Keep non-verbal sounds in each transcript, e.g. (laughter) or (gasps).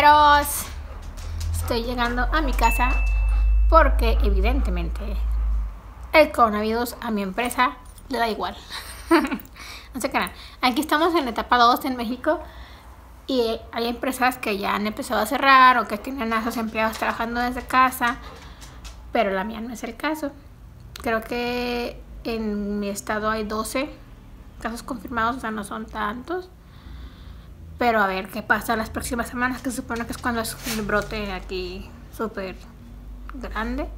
viajeros. Estoy llegando a mi casa porque evidentemente el coronavirus a mi empresa le da igual. (laughs) no sé qué Aquí estamos en la etapa 2 en México y hay empresas que ya han empezado a cerrar o que tienen a sus empleados trabajando desde casa, pero la mía no es el caso. Creo que en mi estado hay 12 casos confirmados, o sea, no son tantos. Pero a ver qué pasa las próximas semanas, que se supone que es cuando es un brote aquí súper grande.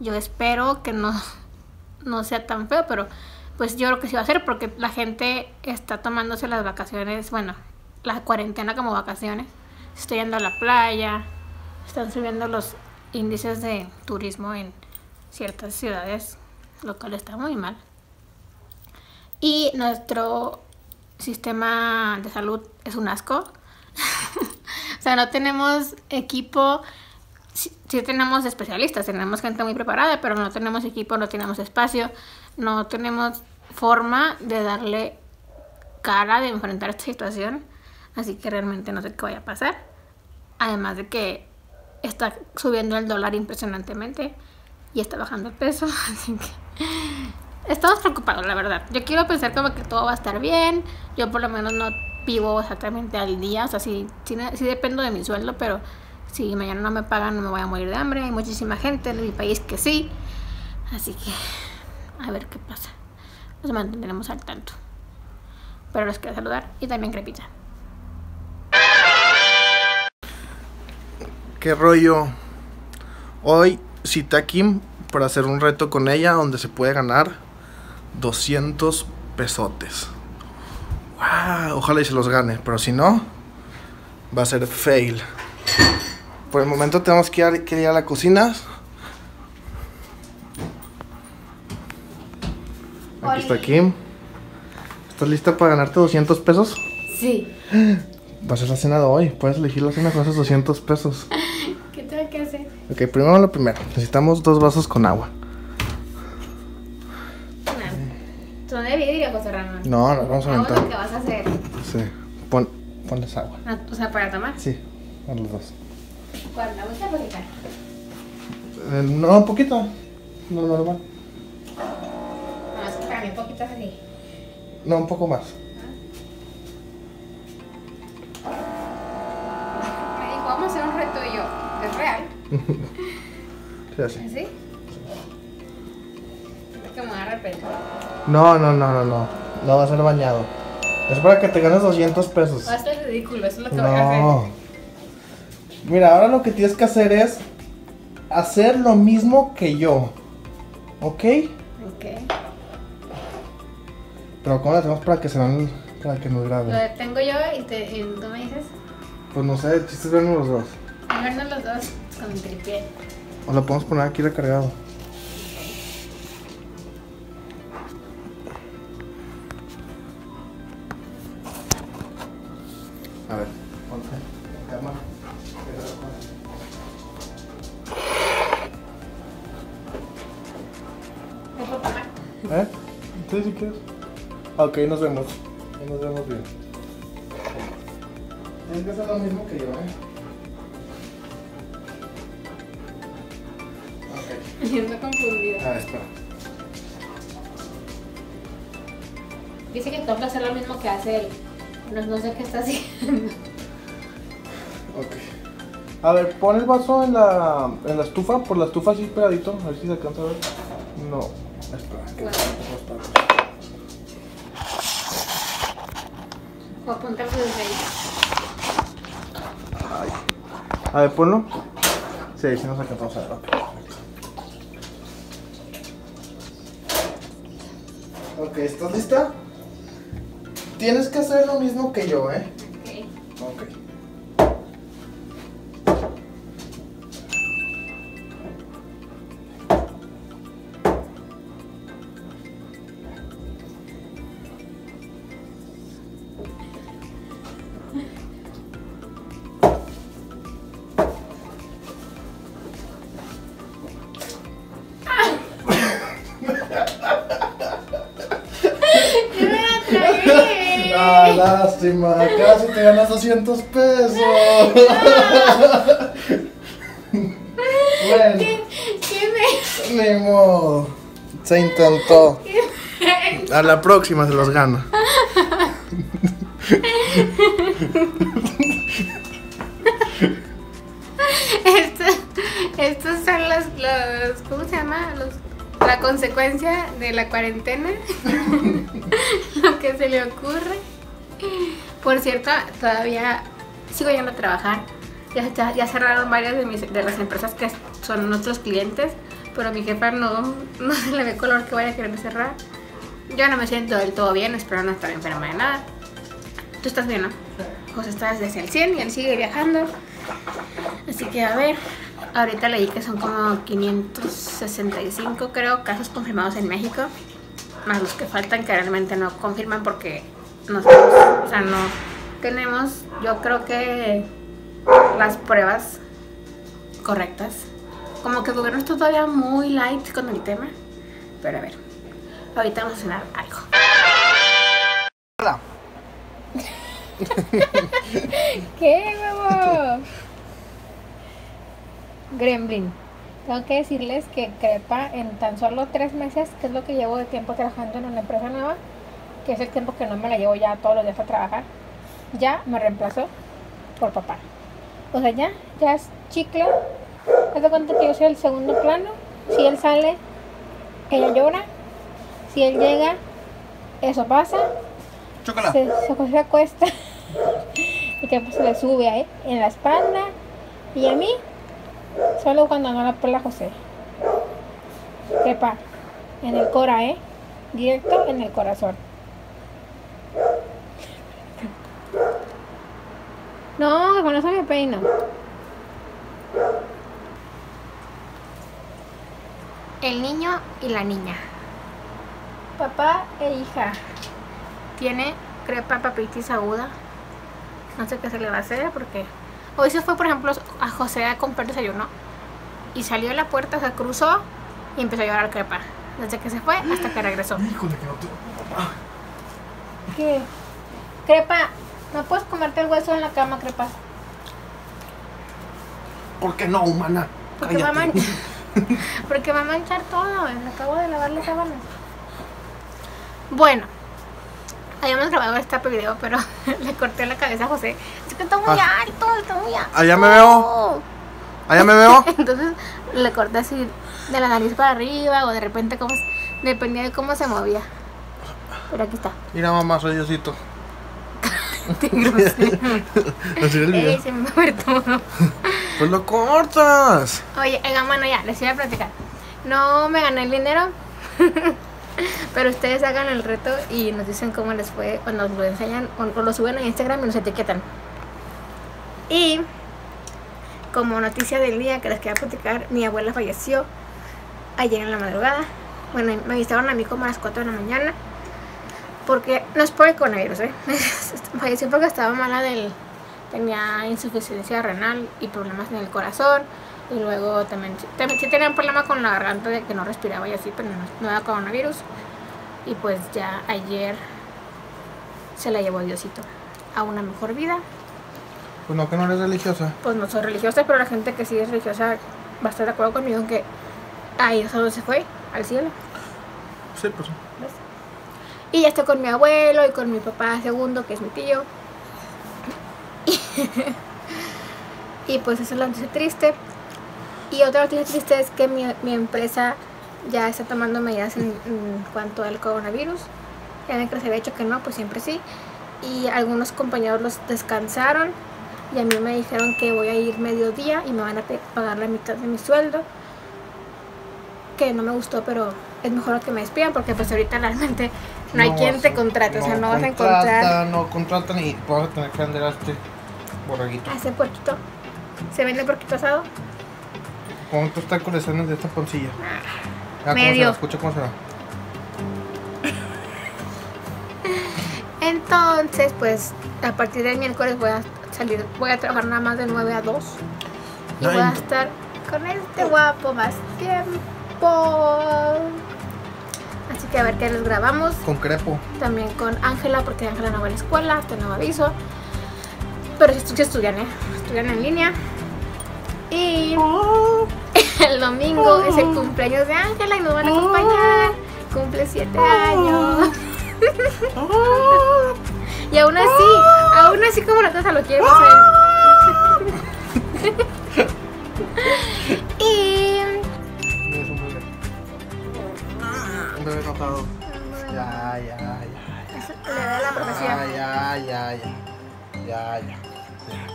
Yo espero que no, no sea tan feo, pero pues yo creo que sí va a ser porque la gente está tomándose las vacaciones, bueno, la cuarentena como vacaciones. Estoy yendo a la playa, están subiendo los índices de turismo en ciertas ciudades, lo cual está muy mal. Y nuestro sistema de salud es un asco. (laughs) o sea, no tenemos equipo. Sí, tenemos especialistas, tenemos gente muy preparada, pero no tenemos equipo, no tenemos espacio, no tenemos forma de darle cara de enfrentar esta situación. Así que realmente no sé qué vaya a pasar. Además de que está subiendo el dólar impresionantemente y está bajando el peso. (laughs) Así que estamos preocupados, la verdad. Yo quiero pensar como que todo va a estar bien. Yo por lo menos no vivo exactamente al día. O sea, sí, sí, dependo de mi sueldo, pero si mañana no me pagan no me voy a morir de hambre. Hay muchísima gente en mi país que sí. Así que a ver qué pasa. Nos mantendremos al tanto. Pero les quiero saludar y también crepita. ¿Qué rollo? Hoy cita a Kim para hacer un reto con ella donde se puede ganar 200 pesotes. Wow, ojalá y se los gane, pero si no, va a ser fail. Por el momento tenemos que ir, a la cocina. Aquí está Kim. ¿Estás lista para ganarte 200 pesos? Sí. (gasps) Va a ser la cena de hoy. Puedes elegir la cena con esos 200 pesos. (laughs) ¿Qué tengo que hacer? Ok, primero lo primero. Necesitamos dos vasos con agua. No, no vamos a aventar. lo que vas a hacer. Sí. Pon, ponles agua. Ah, o sea, para tomar. Sí, a los dos. ¿Cuál? ¿La poquita? Eh, no, un poquito. No, normal. No, es que para mí un poquito así. No, un poco más. Me dijo, vamos a hacer un reto y yo. ¿Es real? (laughs) sí, así. ¿Sí? Es que me voy a arrepentir. No, no, no, no, no. No va a ser bañado. Es para que te ganes 200 pesos. Va a estar ridículo, eso es lo que voy a hacer. No. Mira, ahora lo que tienes que hacer es hacer lo mismo que yo. ¿Ok? Ok. Pero ¿cómo lo hacemos para que se van, para que nos Lo graben? detengo yo y, te, y tú me dices. Pues no sé, el chiste es vernos los dos. Vernos los dos con mi tripié. O lo podemos poner aquí recargado. A ver. ¿Eh? ¿Sí, si quieres? Ah, Ok, nos vemos. Ahí nos vemos bien. Tienes que hacer lo mismo que yo, ¿eh? Ok. Me siento confundida. Ah, espera. Dice que que hacer lo mismo que hace él. No, no sé qué está haciendo. Ok. A ver, pon el vaso en la, en la estufa, por la estufa así pegadito, a ver si se alcanza a ver. No, espera. que- Bueno. espera. O apuntarlo desde ahí. Ay. A ver, ponlo. Sí, sí nos alcanzamos a ver. ok. Ok, ¿estás lista? Tienes que hacer lo mismo que yo, ¿eh? Lástima. Casi te ganas 200 pesos. bueno, ¿Qué, qué ni modo. Se intentó. me.? A la próxima se los gana. Estos, estos son los, los. ¿Cómo se llama? Los, la consecuencia de la cuarentena. (laughs) Lo que se le ocurre. Por cierto, todavía sigo yendo a trabajar. Ya, cerraron varias de, mis, de las empresas que son nuestros clientes. Pero mi jefa no, no se le ve color que vaya a querer cerrar. Yo no me siento del todo bien, espero no estar enferma de nada. Tú estás bien, ¿no? José está desde el 100 y él sigue viajando. Así que a ver, ahorita leí que son como 565 creo casos confirmados en México, más los que faltan que realmente no confirman porque no sabemos, o sea, no tenemos, yo creo que las pruebas correctas. Como que el gobierno está todavía muy light con el tema, pero a ver, ahorita vamos a cenar algo. (laughs) ¿Qué, huevo? Gremlin. Tengo que decirles que Crepa en tan solo tres meses, que es lo que llevo de tiempo trabajando en una empresa nueva, que es el tiempo que no me la llevo ya todos los días a trabajar, ya me reemplazó por papá. O sea, ya, ya es chicle. Haz de cuenta que yo soy el segundo plano. Si él sale, ella llora. Si él llega, eso pasa. Chocolate. Se, se, se acuesta (laughs) y que pues se le sube ahí en la espalda y a mí solo cuando no la pela José sepa en el cora eh directo en el corazón con eso me peino el niño y la niña papá e hija tiene crepa papitis aguda. No sé qué se le va a hacer porque hoy se fue, por ejemplo, a José a comprar desayuno y salió de la puerta, se cruzó y empezó a llorar crepa. Desde que se fue hasta que regresó. (gasps) Híjole, que no tengo papá. ¿Qué? Crepa, ¿no puedes comerte el hueso en la cama, crepa? ¿Por qué no, humana? Porque va, a Cállate. man- (laughs) porque va a manchar todo. Me acabo de lavar las sábanas. Bueno, habíamos grabado este video, pero (laughs) le corté la cabeza a José. Es que está muy Ah. alto, está muy alto. Allá me veo. Allá me veo. (laughs) Entonces le corté así de la nariz para arriba o de repente como dependía de cómo se movía. Pero aquí está. Mira, mamá, soy Diosito. Grosero. Ey, se me todo. Pues lo cortas. Oye, oigan, bueno, ya, les iba a platicar. No me gané el dinero, (laughs) pero ustedes hagan el reto y nos dicen cómo les fue, o nos lo enseñan, o, lo suben a Instagram y nos etiquetan. Y como noticia del día que les quería platicar, mi abuela falleció ayer en la madrugada. Bueno, me avisaron a mí como a las 4 de la mañana. Porque no es por el coronavirus, ¿eh? (laughs) Falleció porque estaba mala del. Tenía insuficiencia renal y problemas en el corazón. Y luego también, también sí tenía un problema con la garganta de que no respiraba y así, pero no, no era coronavirus. Y pues ya ayer se la llevó Diosito a una mejor vida. Pues no, que no eres religiosa. Pues no soy religiosa, pero la gente que sí es religiosa va a estar de acuerdo conmigo en que ahí donde se fue, al cielo. Sí, pues. ¿ves? Y ya estoy con mi abuelo y con mi papá segundo, que es mi tío. (laughs) y pues eso es la noticia triste. Y otra noticia triste es que mi, mi empresa ya está tomando medidas en, en cuanto al coronavirus. Ya ven que les había dicho que no, pues siempre sí. Y algunos compañeros los descansaron. Y a mí me dijeron que voy a ir mediodía y me van a pagar la mitad de mi sueldo. Que no me gustó, pero es mejor que me despidan porque pues ahorita realmente no, hay quien te contrate. o sea, no vas a encontrar No contratan y vas a tener que vender a este borreguito. a ese puerquito. ¿Se vende puerquito asado? ¿Cuántos colecciones de esta poncilla? ¿cómo Medio. se va? Escucha cómo se va. (laughs) Entonces, pues a partir del miércoles voy a salir, voy a trabajar nada más de 9 a 2. Y voy a estar con este guapo más tiempo. Así que a ver qué les grabamos. Con crepo. También con Ángela, porque Ángela no va a la escuela, hasta no aviso. Pero sí, sí estudian, ¿eh? Estudian en línea. Y (laughs) el domingo es el cumpleaños de Ángela y nos van a acompañar. Cumple siete años. (laughs) Y aún así, aún así como la taza lo quiere pasar. (laughs) y Es un bebé. Un bebé enojado. Ya, ya, ya. le da la Ya, profecía. ya, ya, ya. Ya, ya.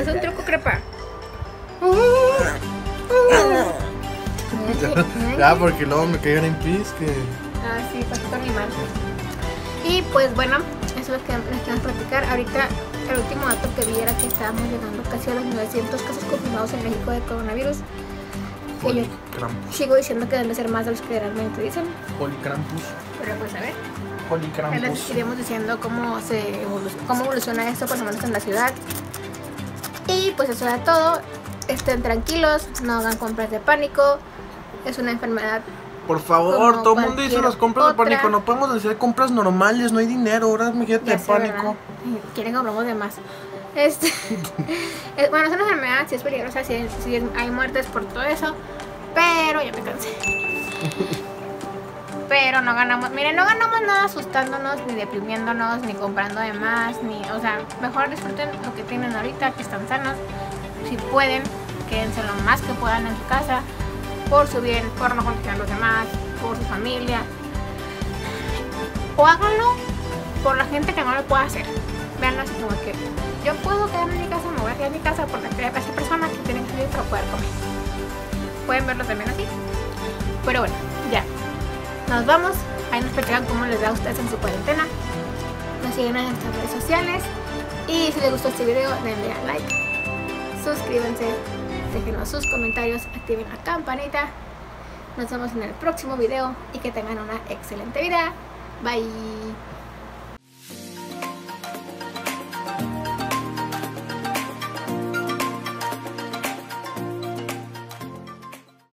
Es un truco crepa. (laughs) Ya, porque luego me caigan en pis que. Ah, sí, pasito animal. Y pues bueno, eso es lo que les queremos platicar. Ahorita el último dato que vi era que estábamos llegando casi a los 900 casos confirmados en México de coronavirus. Sigo diciendo que deben de ser más de los que realmente dicen. Policrampus. Pero pues a ver. Ahí les Policrampus. iremos diciendo cómo, se evolu- cómo evoluciona esto, por lo menos en la ciudad. Y pues eso era todo. Estén tranquilos, no hagan compras de pánico. Es una enfermedad. Por favor, Como todo el mundo dice cualquier las compras de pánico. No podemos hacer compras normales, no hay dinero. Ahora me quedé ya de pánico. Quieren que compramos de más. Este, (laughs) es- bueno, es una enfermedad, sí es peligrosa, sí, sí hay muertes por todo eso. Pero ya me cansé. (laughs) Pero no ganamos, miren, no ganamos nada asustándonos, ni deprimiéndonos, ni comprando de más, ni, o sea, mejor disfruten lo que tienen ahorita, que están sanos. Si pueden, quédense lo más que puedan en su casa, por su bien, por no contagiar a los demás, por su familia. O háganlo por la gente que no lo pueda hacer. Veanlo así como que yo puedo quedarme en mi casa, me voy a quedar en mi casa por la que esa persona que tiene que salir para poder comer. Pueden verlo también así. Pero bueno, ya. Nos vamos. Ahí nos platican cómo les da a ustedes en su cuarentena. Nos siguen en nuestras redes sociales. Y si les gustó este video, denle a like. Suscríbanse. Déjenos sus comentarios. Activen la campanita. Nos vemos en el próximo video. Y que tengan una excelente vida. Bye.